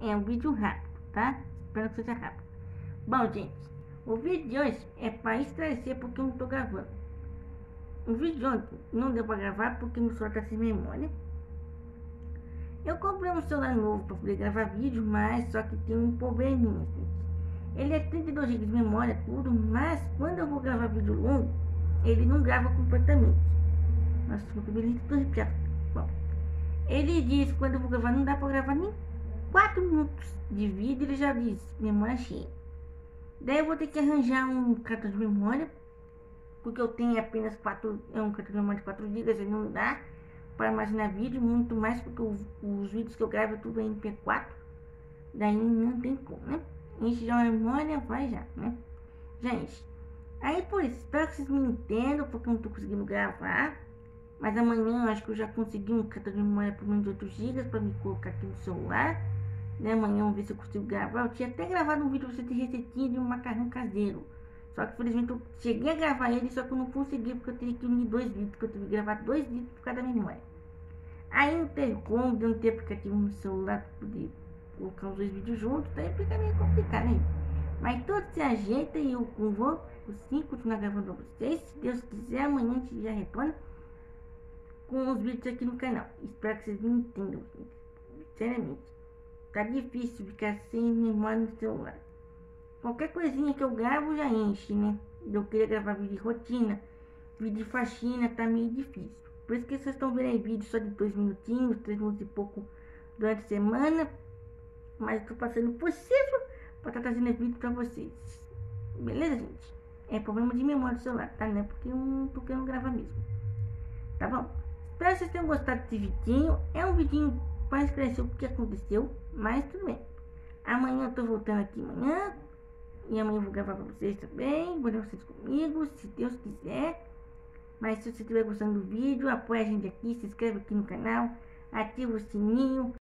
é um vídeo rápido, tá? Espero que seja rápido. Bom, gente, o vídeo de hoje é para esclarecer porque eu não tô gravando. O vídeo de ontem não deu para gravar porque meu celular tá sem memória. Eu comprei um celular novo para poder gravar vídeo, mas só que tem um probleminha, gente. Ele é 32 GB de memória, tudo, mas quando eu vou gravar vídeo longo, ele não grava completamente. Nossa, tá todo arrepiado. Bom, ele diz que quando eu vou gravar, não dá para gravar nem 4 minutos de vídeo, ele já diz, memória cheia. Daí eu vou ter que arranjar um cartão de memória, porque eu tenho apenas 4, é um cartão de memória de 4 GB, e não dá para armazenar vídeo, muito mais porque os, os vídeos que eu gravo é tudo em MP4, daí não tem como, né? Enche já a memória, vai já, né? Gente, aí por isso, espero que vocês me entendam, porque eu não tô conseguindo gravar, mas amanhã eu acho que eu já consegui um cartão de memória por menos de 8 GB para me colocar aqui no celular, né? Amanhã vamos ver se eu consigo gravar. Eu tinha até gravado um vídeo pra você ter receitinha de um macarrão caseiro. Só que felizmente eu cheguei a gravar ele, só que eu não consegui porque eu teria que unir dois vídeos, porque eu tive que gravar dois vídeos por causa da memória. Aí não teve como, de não ter aplicativo no celular para poder colocar os dois vídeos juntos, daí fica meio complicado, né? Mas tudo se ajeita e eu vou sim continuar gravando pra vocês. Se Deus quiser, amanhã a gente já retorna com os vídeos aqui no canal. Espero que vocês me entendam, gente. Sinceramente. Tá difícil ficar sem memória no celular. Qualquer coisinha que eu gravo já enche, né? Eu queria gravar vídeo de rotina, vídeo de faxina, tá meio difícil. Por isso que vocês estão vendo aí vídeos só de dois minutinhos, três minutos e pouco durante a semana. Mas estou fazendo o possível para estar tá trazendo vídeo para vocês. Beleza, gente? É problema de memória do celular, tá? Não é porque eu não tô querendo gravar mesmo. Tá bom? Espero que vocês tenham gostado desse vidinho. É um vidinho esclarecer o que aconteceu, mas tudo bem. Amanhã eu tô voltando aqui amanhã. E amanhã eu vou gravar para vocês também. Vou vocês comigo, se Deus quiser. Mas se você estiver gostando do vídeo, apoia a gente aqui, se inscreve aqui no canal, ativa o sininho.